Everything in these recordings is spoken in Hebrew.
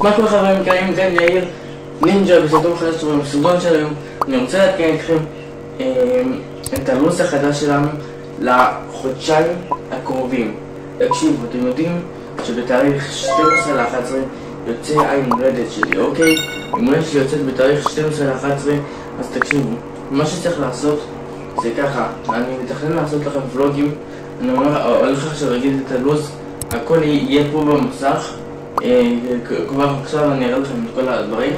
מה קורה חברים יקרים, כאן יאיר נינג'ה בסרטון חדש שלנו, בסרטון של היום אני רוצה לעדכן אתכם אה, את הלו"ז החדש שלנו לחודשיים הקרובים תקשיבו, אתם יודעים שבתאריך 12 ל-11 יוצא היום הולדת שלי, אוקיי? אם הולדת שלי יוצאת בתאריך 12 ל-11 אז תקשיבו, מה שצריך לעשות זה ככה, אני מתכנן לעשות לכם ולוגים אני הולך עכשיו להגיד את הלו"ז הכל יהיה פה במסך אה, כבר עכשיו אני אראה לכם את כל הדברים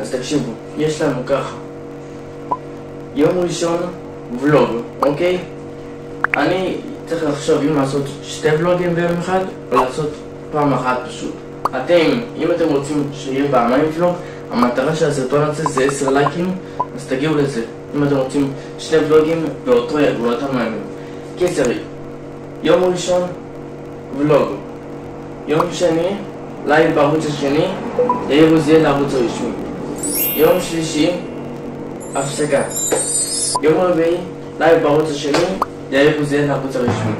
אז תקשיבו, יש לנו ככה. יום ראשון ולוג, אוקיי? אני צריך לחשוב אם לעשות שתי ולוגים ביום אחד או לעשות פעם אחת פשוט. אתם, אם אתם רוצים שיהיה פעמיים ולוג המטרה של הסרטון הזה זה 10 לייקים אז תגיעו לזה. אם אתם רוצים שני ולוגים באותו באותם ימים. קיצר, יום ראשון ולוג יום שני לייב בערוץ השני, יאיר עוזיאל לערוץ הרשמי. יום שלישי, הפסקה. יום רביעי, לייב בערוץ השני, יאיר עוזיאל לערוץ הרשמי.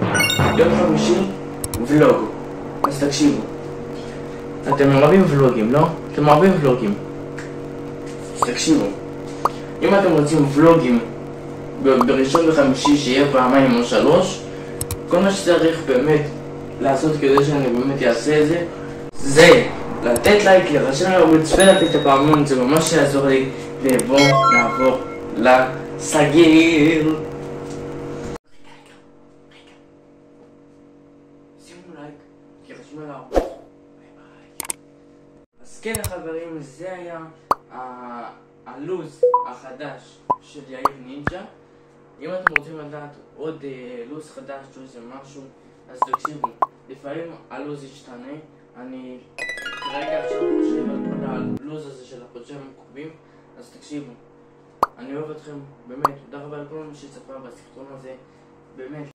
יום חמישי, ולוג. אז תקשיבו. אתם אוהבים ולוגים, לא? אתם אוהבים ולוגים. תקשיבו. אם אתם רוצים ולוגים בראשון וחמישי שיהיה פעמיים או שלוש, כל מה שצריך באמת לעשות כדי שאני באמת אעשה את זה זה לתת לייק, לרשם לערוץ ולתת את הפעמון, זה ממש יעזור לי. ובואו נעבור לסגיר. אז כן חברים, זה היה הלו"ז החדש של יאיר נינג'ה. אם אתם רוצים לדעת עוד לו"ז חדש או איזה משהו אז תקשיבו, לפעמים הלו"ז ישתנה אני כרגע עכשיו חושב על כל הלו"ז הזה של החודשיים הקרובים, אז תקשיבו, אני אוהב אתכם, באמת, תודה רבה לכל מי שצפה בסרטון הזה, באמת,